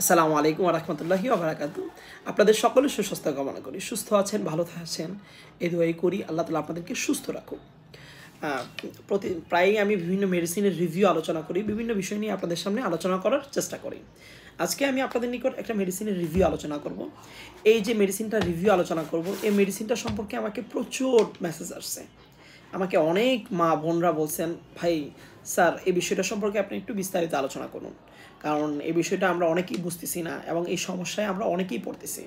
আসসালামু আলাইকুম রহমতুল্লাহি আবরাকাত আপনাদের সকলের সুস্বাস্থ্য কামনা করি। সুস্থ আছেন, ভালো আছেন এই দোয়াই করি, আল্লাহ তালা আপনাদেরকে সুস্থ রাখুক। প্রতি, প্রায়ই আমি বিভিন্ন মেডিসিনের রিভিউ আলোচনা করি, বিভিন্ন বিষয় নিয়ে আপনাদের সামনে আলোচনা করার চেষ্টা করি। আজকে আমি আপনাদের নিকট একটা মেডিসিনের রিভিউ আলোচনা করব। এই যে মেডিসিনটা রিভিউ আলোচনা করব, এই মেডিসিনটা সম্পর্কে আমাকে প্রচুর মেসেজ আসছে। আমাকে অনেক মা বোনরা বলছেন, ভাই স্যার, এই বিষয়টা সম্পর্কে আপনি একটু বিস্তারিত আলোচনা করুন। কারণ এই বিষয়টা আমরা অনেকেই বুঝতেছি না এবং এই সমস্যায় আমরা অনেকেই পড়তেছি।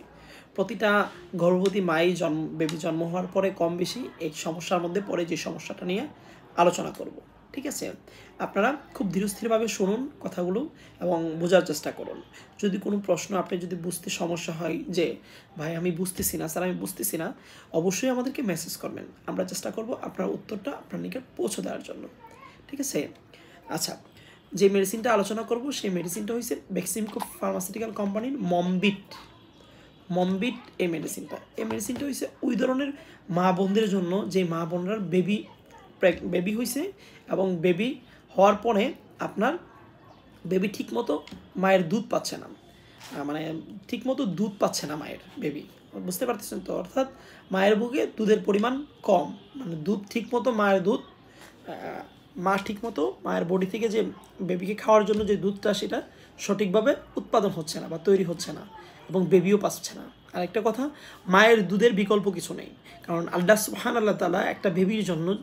প্রতিটা গর্ভবতী মাই জন্ম, বেবি জন্ম হওয়ার পরে কম বেশি এই সমস্যার মধ্যে পড়ে যে সমস্যাটা নিয়ে আলোচনা করব, ঠিক আছে? আপনারা খুব ধীরস্থিরভাবে শুনুন কথাগুলো এবং বোঝার চেষ্টা করুন। যদি কোনো প্রশ্ন আপনি যদি বুঝতে সমস্যা হয় যে, ভাই, আমি বুঝতেছি না, স্যার, আমি বুঝতেছি না, অবশ্যই আমাদেরকে মেসেজ করবেন। আমরা চেষ্টা করব আপনার উত্তরটা আপনার নিকট পৌঁছে দেওয়ার জন্য। ঠিক আছে? আচ্ছা যে মেডিসিনটা আলোচনা করব, সেই মেডিসিনটা হয়েছে বেক্সিমকো ফার্মাসিউটিক্যাল কোম্পানির মমবিট মমবিট এই মেডিসিনটা এই মেডিসিনটা হয়েছে ওই ধরনের মা বোনদের জন্য যে মা বোনরার বেবি বেবি হয়েছে এবং বেবি হওয়ার পরে আপনার বেবি ঠিকমতো মায়ের দুধ পাচ্ছে না। মানে ঠিকমতো দুধ পাচ্ছে না মায়ের বেবি বুঝতে পারতেছেন তো? অর্থাৎ মায়ের বুকে দুধের পরিমাণ কম। মানে দুধ ঠিকমতো মায়ের দুধ মা ঠিকমতো মায়ের বডি থেকে যে বেবিকে খাওয়ার জন্য যে দুধটা সেটা সঠিকভাবে উৎপাদন হচ্ছে না বা তৈরি হচ্ছে না এবং বেবিও পাচ্ছে না। আর একটা কথা, মায়ের দুধের বিকল্প কিছু নেই। কারণ আল্লাহ সুবহান আল্লাহ তালা একটা বেবির জন্য,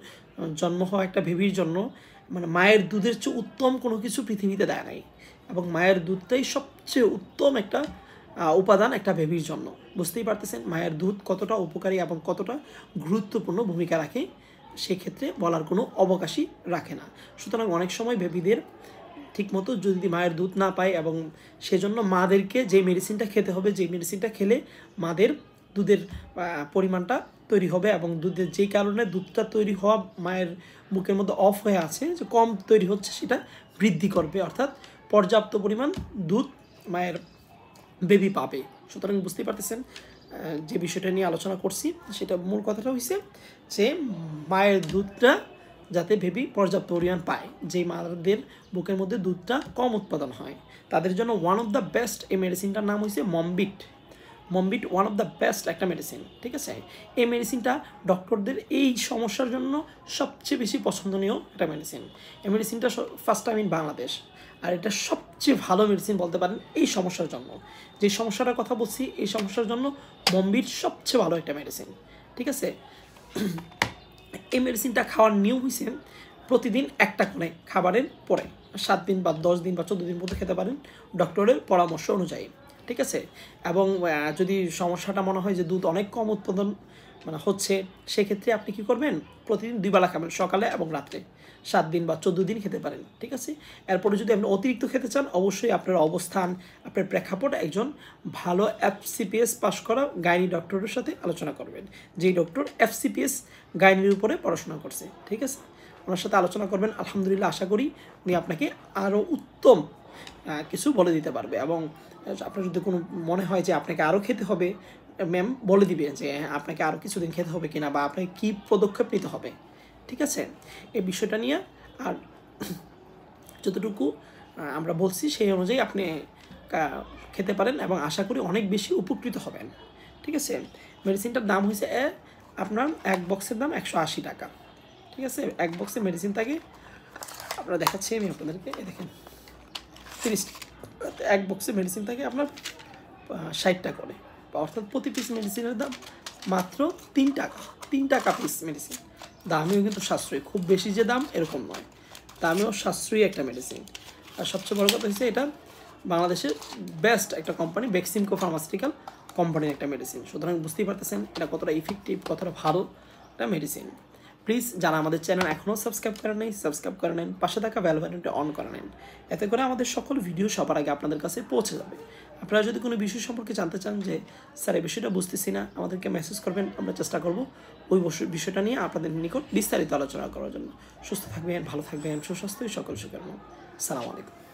জন্ম হওয়া একটা বেবির জন্য মানে মায়ের দুধের চেয়ে উত্তম কোনো কিছু পৃথিবীতে দেয় নাই এবং মায়ের দুধটাই সবচেয়ে উত্তম একটা উপাদান একটা বেবির জন্য। বুঝতেই পারতেছেন, মায়ের দুধ কতটা উপকারী এবং কতটা গুরুত্বপূর্ণ ভূমিকা রাখে। সেক্ষেত্রে বলার কোনো অবকাশই রাখে না। সুতরাং অনেক সময় বেবিদের ঠিকমতো যদি মায়ের দুধ না পায় এবং সেজন্য মাদেরকে যে মেডিসিনটা খেতে হবে, যে মেডিসিনটা খেলে মাদের দুধের পরিমাণটা তৈরি হবে এবং দুধের যেই কারণে দুধটা তৈরি হওয়া মায়ের মুখের মধ্যে অফ হয়ে আছে, যে কম তৈরি হচ্ছে সেটা বৃদ্ধি করবে। অর্থাৎ পর্যাপ্ত পরিমাণ দুধ মায়ের বেবি পাবে। সুতরাং বুঝতেই পারতেছেন? যে বিষয়টা নিয়ে আলোচনা করছি, সেটা মূল কথাটা হয়েছে যে মায়ের দুধটা যাতে বেবি পর্যাপ্ত পরিমাণ পায়, যেই মাদের বুকের মধ্যে দুধটা কম উৎপাদন হয়। তাদের জন্য ওয়ান অফ দ্য বেস্ট এই মেডিসিনটার নাম হয়েছে মমবিট মমবিট ওয়ান অফ দ্য বেস্ট একটা মেডিসিন ঠিক আছে? এই মেডিসিনটা ডক্টরদের এই সমস্যার জন্য সবচেয়ে বেশি পছন্দনীয় একটা মেডিসিন এই মেডিসিনটা ফার্স্ট টাইম ইন বাংলাদেশ আর এটা সবচেয়ে ভালো মেডিসিন বলতে পারেন এই সমস্যার জন্য। যে সমস্যাটার কথা বলছি, এই সমস্যার জন্য মমবিট সবচেয়ে ভালো একটা মেডিসিন ঠিক আছে? এই মেডিসিনটা খাওয়ার নিয়ম হয়েছে প্রতিদিন একটা করে খাবারের পরে, সাত দিন বা দশ দিন বা চোদ্দ দিন মধ্যে খেতে পারেন ডক্টরের পরামর্শ অনুযায়ী। ঠিক আছে? এবং যদি সমস্যাটা মনে হয় যে দুধ অনেক কম উৎপাদন মানে হচ্ছে, সেক্ষেত্রে আপনি কি করবেন? প্রতিদিন দুই বেলা খাবেন, সকালে এবং রাত্রে। সাত দিন বা চোদ্দ দিন খেতে পারেন, ঠিক আছে? এরপরে যদি আপনি অতিরিক্ত খেতে চান, অবশ্যই আপনার অবস্থান, আপনার প্রেক্ষাপট একজন ভালো এফসিপিএস পাশ করা গাইনি ডক্টরের সাথে আলোচনা করবেন, যেই ডক্টর এফসিপিএস গাইনির উপরে পড়াশোনা করছে, ঠিক আছে? ওনার সাথে আলোচনা করবেন আলহামদুলিল্লাহ আশা করি উনি আপনাকে আরও উত্তম কিছু বলে দিতে পারবে। এবং আপনার যদি কোনো মনে হয় যে আপনাকে আরও খেতে হবে ম্যাম বলে দিবে যে হ্যাঁ, আপনাকে আরও কিছুদিন খেতে হবে কিনা বা আপনাকে কী পদক্ষেপ নিতে হবে ঠিক আছে? এই বিষয়টা নিয়ে আর যতটুকু আমরা বলছি সেই অনুযায়ী আপনি খেতে পারেন এবং আশা করি অনেক বেশি উপকৃত হবেন ঠিক আছে? মেডিসিনটার দাম হয়েছে আপনার এক বক্সের দাম একশো আশি টাকা। ঠিক আছে, এক বক্সে মেডিসিন থাকে। আপনারা দেখাচ্ছি আমি আপনাদেরকে, এই দেখেন, তিরিশ এক বক্সে মেডিসিন থাকে আপনার ষাটটা করে। অর্থাৎ প্রতি পিস মেডিসিনের দাম মাত্র তিন টাকা। তিন টাকা পিস মেডিসিন দামিও কিন্তু সাশ্রয়ী। খুব বেশি যে দাম, এরকম নয়। দামেও সাশ্রয়ী একটা মেডিসিন আর সবচেয়ে বড় কথা হচ্ছে এটা, বাংলাদেশের বেস্ট একটা কোম্পানি বেক্সিমকো ফার্মাসিউটিক্যাল কোম্পানির একটা মেডিসিন সুতরাং বুঝতেই পারতেছেন এটা কতটা ইফেক্টিভ কতটা ভালো একটা মেডিসিন প্লিজ যারা আমাদের চ্যানেল এখনও সাবস্ক্রাইব করে নেই সাবস্ক্রাইব করে নেন, পাশে থাকা বেল অন করে নেন। এতে করে আমাদের সকল ভিডিও সবার আগে আপনাদের কাছে পৌঁছে যাবে। আপনারা যদি কোনো বিষয় সম্পর্কে জানতে চান যে, স্যার, এই বিষয়টা বুঝতেছি না, আমাদেরকে মেসেজ করবেন, আমরা চেষ্টা করব ওই বিষয়টা নিয়ে আপনাদের নিকট বিস্তারিত আলোচনা করার জন্য। সুস্থ থাকবেন, ভালো থাকবেন, সুস্বাস্থ্যই সকল সুখের সালাম আলাইকুম